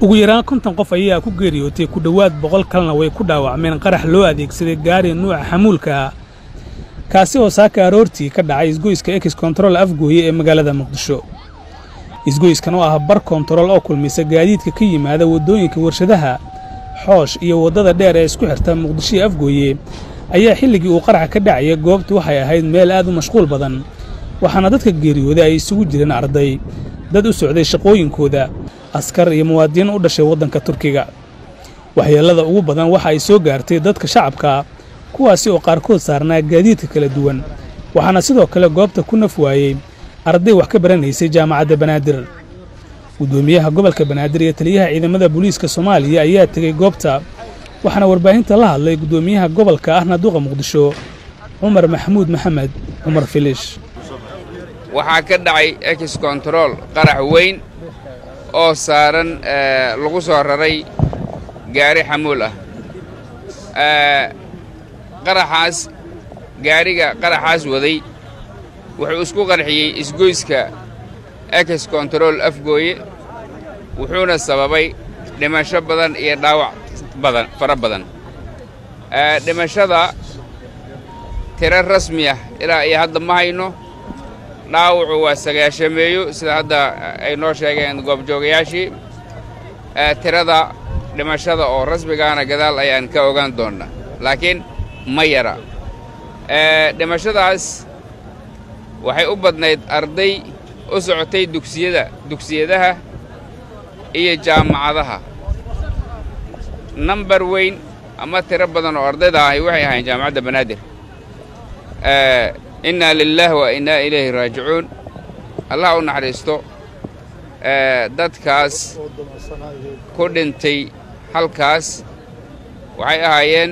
ugu yaraan konton qof ayaa ku geeriyootay ku dhowaad boqol kalena way ku dhaawacmeen qarax loo adeegsaday gaari nuuca xamuulka ah. Kaasi oo saaka aroortii ka dhacay isgoyska ex kontarool afgooye ee magaalada muqdisho. Isgoyskan oo ah bar kontarool oo kulmisa gaadiidka ka yimaada waddooyinka warshadaha xoosh iyo waddada dheer ee isku xirta muqdishoiyo afgooye ayaa xilligii uu qaraxa ka dhacaya goobtu waxay ahayd meel aad u mashquul badan waxaana dadka geeriyooday ay isugu jireen arday. Dad u socday shaqooyinkooda askar iyo muwaadiniin u dhashay waddanka turkiga. Waxyeellada ugu badan waxa ay soo gaartay dadka shacabka kuwaasi oo qaarkood saarnaa gaadiidka kala duwan. Waxaana sidoo kale goobta ku naf waayey arday wax ka baranaysay jaamacadda banaadir. Guddoomiyaha gobolka banaadir iyo taliyaha ciidamada booliiska soomaaliya ayaa tegey goobta waxaana warbaahinta la hadlay guddoomiyaha gobolka ahna duqa muqdisho cumar maxamuud maxamed cumar filish. Waxaa ka dhacay ex kontarool qarax weyn oo saaran lagu soo raray gaari xamuul ah. Qaraxaas gaariga qaraxaas waday. Wuxuu isku qarxiyey isgoyska ex kontarool afgooye wuxuuna sababay dhimasho badan iyo dhaawac badan fara badan. Dhimashada tiro rasmi ah ilaa iyo hadda ma hayno dhaawacu waa sagaashameeyo sida hadda ay noo sheegeen goobjoogayaashii tirada dhimashada oo rasmigaana gadaal ayaan ka ogaan doonnaa laakiin ma yara. Dhimashadaas waxay u badnayd arday u socotay dugsiyada dugsiyadaha iyo jaamacadaha. Nambar weyn ama tiro badan oo ardayda ahi waxay ahayn jaamacadda banaadir innaa lilaah wa innaa ilayhi raajicuun. Allah u naxariisto dadkaas ku dhintay halkaas. Waxay ahaayeen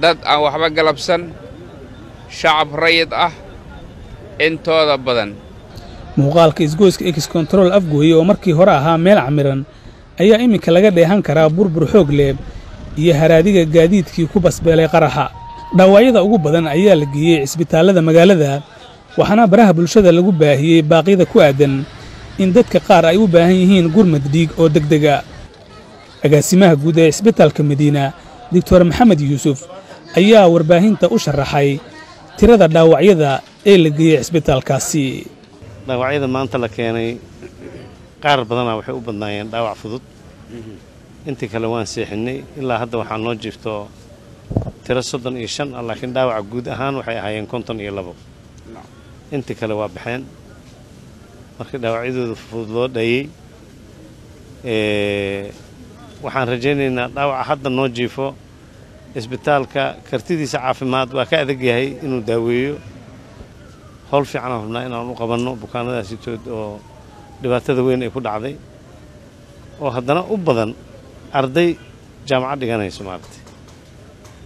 dad aan waxba galabsan shacab rayid ah intooda badan. Muuqaalka isgoyska ex kontarool afgooye oo markii hore ahaa meel camiran ayaa iminka laga dheehan karaa burbur xoog leh iyo haraadiga gaadiidkii ku basbeelay qaraxa dhaawacyada ugu badan ayaa la geeyey cisbitaallada magaalada waxaana baraha bulshada lagu baahiyey baaqyada ku aadan in dadka qaar ay u baahan yihiin gurmad dhiig oo degdega. Agaasimaha guud ee cisbitaalka madiina doctor maxamed yuusuf ayaa warbaahinta u sharaxay tirada dhaawacyada ee la geeyey cisbitaalkaasi. Dhaawacyada maanta la keenay qaar badanaa waxay u badnaayeen dhaawac fudud. Intii kale waan seexinnay ilaa hadda waxaa noo jiifto tiro soddon iyo shan ah laakiin dhaawaca guud ahaan waxay ahaayeen konton iyo labo. Intii kale waa baxeen. Markii dhaawacyadooda fudud loo dhayey waxaan rajaynaynaa dhaawaca hadda noo jiifo. Isbitaalka kartidiisa caafimaad waa ka adag yahay inuu daaweeyo. Howl fiicanaan rabnaa inaan u qabanno bukaanadaasitood oo dhibaatada weyn ay ku dhacday. Oo haddana u badan arday jaamacad dhiganayso maaragtay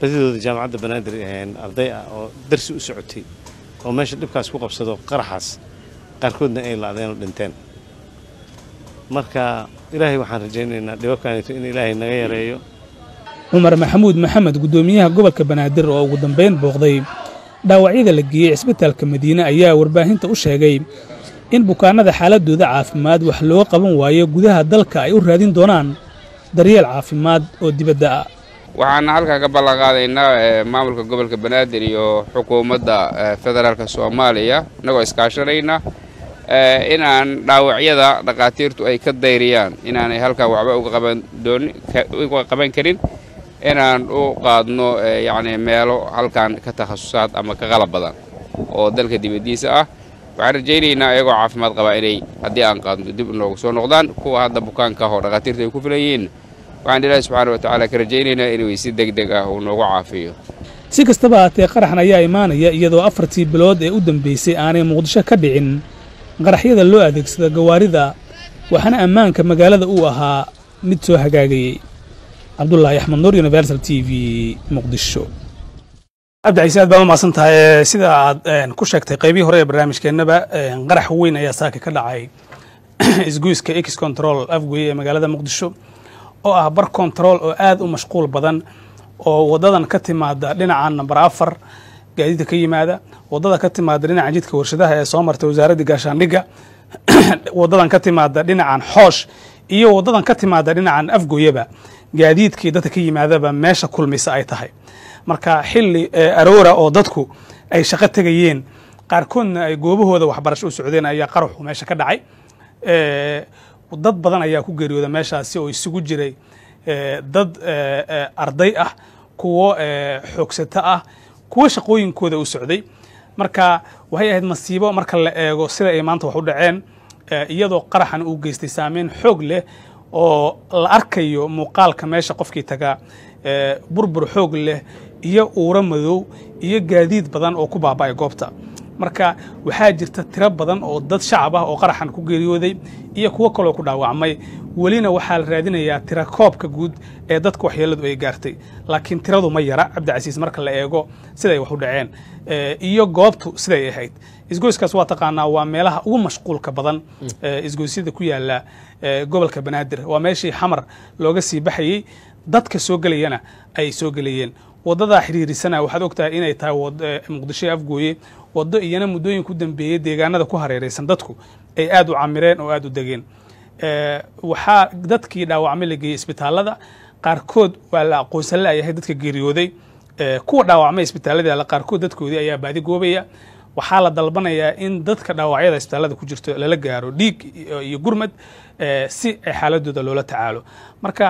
badidooda jaamacadda banaadir arday ah oo darsi u socotay oo meesha dhibkaas ku qabsado qaraxaas qaarkoodna ay la'deen oo dhinteen. Marka ilaahay waxaan rajaynaynaa dhibabkaanito in ilaahay naga yareeyo. Cumar maxamuud maxamed guddoomiyaha gobolka banaadir oo ugu dambayn booqday dhaawacyada la geeyey cisbitaalka madiine ayaa warbaahinta u sheegay in bukaannada xaaladooda caafimaad wax loo qaban waayo gudaha dalka ay u raadin doonaan daryeel caafimaad oo dibadda ah waxaana halkaa ka ballanqaadaynaa maamulka gobolka banaadir iyo xukuumadda federaalka soomaaliya innagoo iskaashanayna inaan dhaawacyada dhakhaatiirtu ay ka dayriyaan inaanay halkaa waxba uga qaban karin inaan u qaadno yacni meelo halkan ka takhasusaad ama ka qalab badan oo dalka dibaddiisa ah. Waxaan rajaynaynaa iyagoo caafimaad qabaa inay haddii aan qaadno dib inoogu soo noqdaan kuwa hadda bukaanka ah oo dhakhaatiirta ay ku filan yihiin waxaan ilaahi subxaana wa tacaala ka rajaynaynaa inuu si deg deg ah uu noogu caafiyo. Si kastaba haatee qaraxan ayaa imaanaya iyadoo afartii bilood ee u dambaysay aanay muqdisho ka dhicin. Qaraxyada loo adeegsado gawaarida waxaana ammaanka magaalada uu ahaa mid soo hagaagayey cabdulaahi axmed nuur universal t v muqdisho. Cabdicaiise aad baad u mahadsan tahay sida aad ku sheegtay qaybihii hore ee barnaamijkeennaba qarax weyn ayaa saaka ka dhacay. Isgoyska ex control afgoye ee magaalada muqdisho oo ah bar control oo aad u mashquul badan oo wadadan ka timaada dhinaca namber afar gaadiidka ka yimaada waddada ka timaada dhinacan jidka warshadaha ee soo marta wasaaradda gaashaandhigga wadadan ka timaada dhinacan xoosh iyo waddadan ka timaada dhinacan afgooyaba gaadiidkii dadka ka yimaadaba meesha kulmaysa ay tahay. Marka xilli aroora oo dadku ay shaqo tegayeen qaarkoodna ay goobahooda waxbarasho u socdeen ayaa qaraxu meesha ka dhacay dad badan ayaa ku geeriyooda meeshaasi oo isugu jiray dad arday ah kuwo xoogsato ah kuwo shaqooyinkooda u socday. Marka waxay ahayd masiibo marka la eego sida ay maanta wax u dhaceen iyadoo qaraxan uu geystay saameyn xoog leh oo la arkayo muuqaalka meesha qofkii tagaa. Burbur xoog leh iyo uuro madow iyo gaadiid badan oo ku baaba'ay goobta marka waxaa jirta tiro badan oo dad shacab ah oo qaraxan ku geeriyooday iyo kuwo kaloo ku dhaawacmay. Welina waxaa la raadinayaa tira koobka guud ee dadka waxyeeladu ay gaartay. Laakiin tiradu ma yara cabdicasiis marka la eego siday wax u dhaceen iyo goobtu siday ahayd. Isgoyskaas waa taqaanaa waa meelaha ugu mashquulka badan isgoysyada ku yaalla gobolka banaadir. Waa meeshii xamar looga sii baxayey dadka soo gelayana ay soo gelayeen wadadaa xiriirisana. Waxaad ogtahay inay tahay muqdisho afgooye waddo iyana muddooyin ku dambeeyey deegaanada ku hareeraysan dadku ay aad u camireen oo aad u degeen. Waxaa dadkii dhaawacmay la geeyey isbitaalada qaarkood waa la aqoonsan la'yahay dadka geeriyooday. Kuwa dhaawacmay isbitaalada qaarkood dadkoodii ayaa baadi goobaya waxaa la dalbanayaa in dadka dhaawacyada isbitaalada ku jirto lala gaaro dhiig iyo gurmad si xaaladooda loola tacaalo. Marka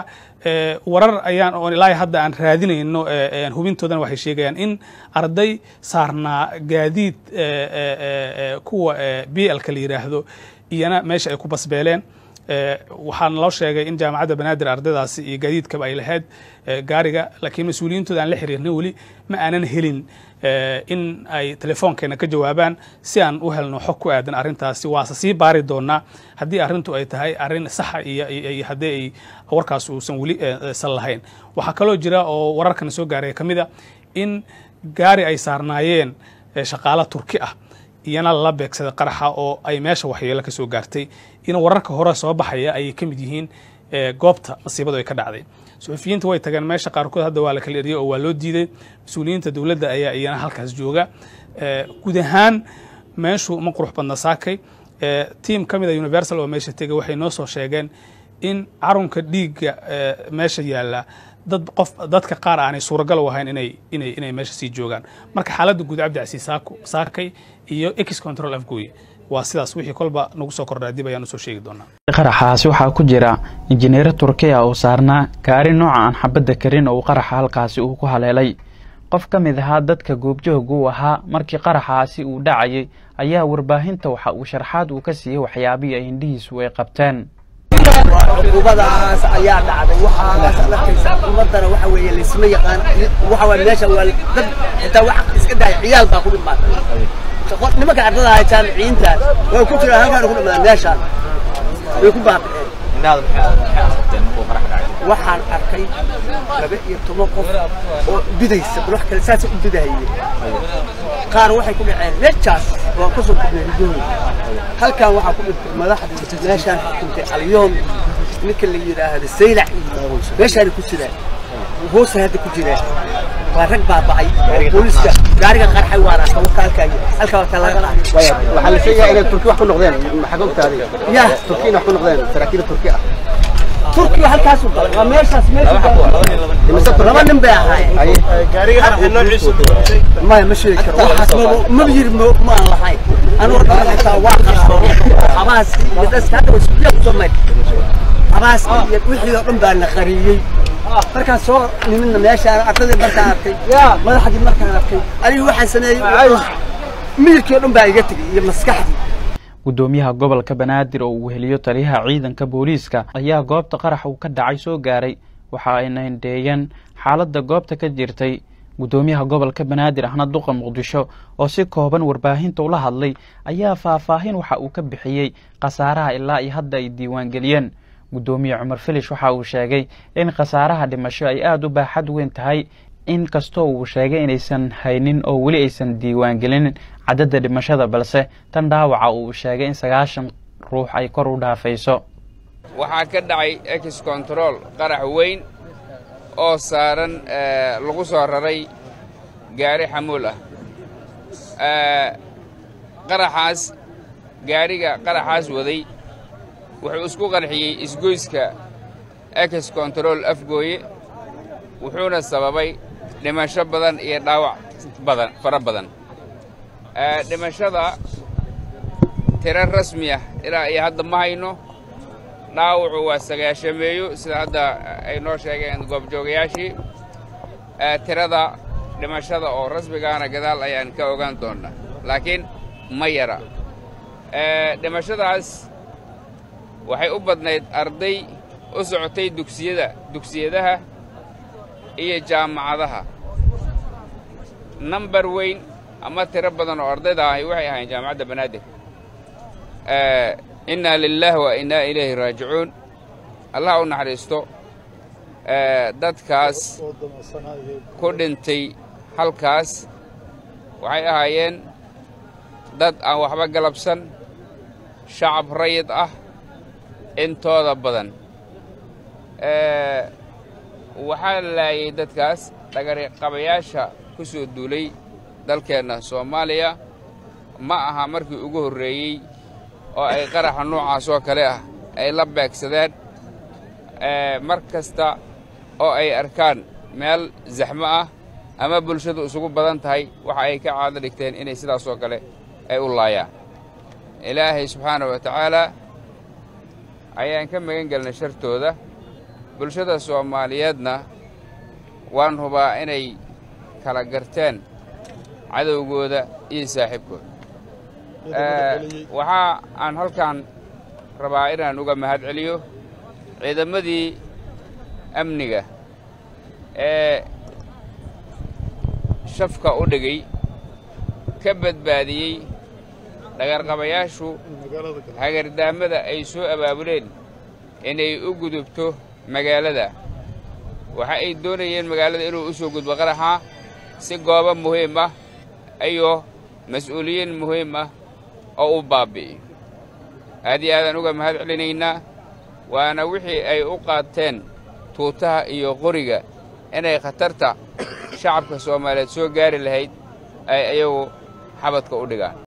warar ayaan oo ilaa hadda aan raadinayno hubintoodana waxay sheegayaan in arday saarnaa gaadiid kuwa b lka la yidhaahdo iyana meesha ay ku basbeeleen. Waxaa naloo sheegay in jaamacadda banaadir ardaydaasi iyo gaadiidkaba ay lahayd gaariga laakiin mas'uuliyiintooda aan la xiriirnay weli ma aanan helin in ay telefoonkeena ka jawaabaan si aan u helno xog ku aadan arrintaasi. Waase sii baari doonaa haddii arrintu ay tahay arrin saxa iyo haddii ay warkaas uusan weli san lahayn. Waxaa kaloo jira oo wararkana soo gaaray ka mid a in gaari ay saarnaayeen shaqaalo turki ah iyana lala beegsaday qaraxa oo ay meesha waxyeelo ka soo gaartay. In wararka hore soo baxaya ayay ka mid yihiin goobta masiibadu ay ka dhacday suxufiyiinta way tageen meesha qaarkood hadda waa la kala eriyey oo waa loo diiday. Mas'uuliyiinta dowladda ayaa iyana halkaas jooga. Guud ahaan meeshu ma qurux badna saakay. Tiam ka mid a universal oo meesha tegay waxay noo soo sheegeen in carunka dhiigga meesha yaalla. Dad qof dadka qaar aanay suuragal u ahayn inay inay inay meesha sii joogaan. Marka xaaladda guud cabdicasiis saakay iyo ex control afgooye waa sidaas wixii kolba nagu soo kordhaa dib ayaan u soo sheegi doonaa qaraxaasi waxaa ku jira injineero turkiya oo saarnaa gaari nooca aan xabadda karin oo qaraxa halkaasi uu ku haleelay. Qof ka mid ahaa dadka goobjoog uu ahaa markii qaraxaasi uu dhacayay ayaa warbaahinta waxa uu sharxaad uu ka siiyey waxyaabihii ay indhihiisu ay qabteen cubadaas ayaa dhacday waxaas arkaysa ummadana waxa weeye laysma yaqaan waxa waa meesha waa dad xitaa wax iska daaya ciyaal baa ku dhimaatay nimanka ardada ahay jaamiciyiintaas way ku jiraan halkaan ku dhimadaan meeshaan way ku baabi'een waxaan arkay laba iyo toban qof oo bidaysa bal wax kale saasa u bidahayeen qaar waxay ku dhaceen meeshaas waan ka soo gudnay ridooni halkaan waxaa ku dhintay madaxda meeshaan xukuntay alyoom ninka la yidhaahdo saylac meeshaana ku jiraan hoosa hadda ku jiraan waa rag baaba'ay oo booliska gaariga qarxay waan arka warka halkaa halkaa warka laga qaaday waxaa la sheegayaa inay turki wax ku noqdeen maxaa ogtahay ya turkiina wax ku noqdeen saraakiil turki ah turkiga halkaasu galay waa meeshaas meesha laba nin bay ahaayeen maya ma sheegi karo waxaas ma yiri ma aan lahayn anuu dhan xitaa waa qarsoon habaaski iyo dhaska hadda way suuqiya ku soo mayd habaaski iyo wixii oo dhan baa na qariyey markaan soo nimidna meeshaan ardadii markaan arkay. Madaxdii markaan arkay. Anigu waxaan sameeyey miyirkii oo dhan baa iga tegey iyo maskaxdii. Gudoomiyaha gobolka banaadir oo uu heliyo taliyaha ciidanka booliiska ayaa goobta qarax uu ka dhacay soo gaaray. Waxa ayna indheeyeen xaaladda goobta ka jirtay. Gudoomiyaha gobolka banaadir ahna duqa muqdisho oo si kooban warbaahinta ula hadlay ayaa faahfaahin waxa uu ka bixiyey khasaaraha ilaa iyo hadda ay diiwaangeliyeen gudoomiye cumar filish waxa uu sheegay in khasaaraha dhimasho ay aada u baaxad weyn tahay in kastoo uu sheegay inaysan haynin oo weli aysan diiwaangelinin cadadda dhimashada balse tan dhaawaca uu sheegay in sagaashan ruux ay kor u dhaafayso. Waxaa ka dhacay ex control qarax weyn oo saaran lagu soo raray gaari xamuul ah. Qaraxaas gaariga qaraxaas waday wuxuu isku qarxiyey isgoyska ex control afgooye wuxuuna sababay dhimasho badan iyo dhaawac badan fara badan. Dhimashada tiro rasmi ah ilaa iyo hadda ma hayno. Dhaawacu waa sagaashameeyo sida hadda ay noo sheegeen goobjoogayaashii. Tirada dhimashada oo rasmigaana gadaal ayaan ka ogaan doonnaa laakiin ma yara. Dhimashadaas waxay u badnayd arday u socotay dugsiyada dugsiyadaha iyo jaamacadaha. Nambar weyn ama tiro badan oo ardayda ahi waxay ahayn jaamacadda banaadir. Innaa lilaah wa innaa ilayhi raajicuun. Allah u naxariisto dadkaas ku dhintay halkaas. Waxay ahaayeen dad aan waxba galabsan shacab rayid ah intooda badan. Waxaa laayay dadkaas dhagariqabayaasha ku soo duulay dalkeenna soomaaliya. Ma aha markii ugu horreeyey oo ay qaraxa noocaas oo kale ah ay la beegsadeen. Mar kasta oo ay arkaan meel zaxmo ah ama bulshadu isugu badan tahay waxa ay ka caado dhigteen inay sidaas oo kale ay u laayaan. Ilaahay subxaanahu wa tacaalaa ayaan ka magan gelnay shartooda. Bulshada soomaaliyeedna waan hubaa inay kala garteen cadowgooda iyo saaxiibkooda. Waxaa aan halkan rabaa inaan uga mahad celiyo ciidamadii amniga ee shafka u dhigay ka badbaadiyey dhagarqabayaashu hagardaamada ay soo abaabuleen inay u gudubto magaalada. Waxa ay doonayeen magaalada inuu u soo gudbo qaraxa si goobo muhiim ah iyo mas'uuliyiin muhiim ah oo u baabbi'iyo aad iyo aadaan uga mahad celinaynaa waana wixii ay u qaateen tuutaha iyo qoriga inay khatarta shacabka soomaaliyeed soo gaari lahayd ay iyagu xabadka u dhigaan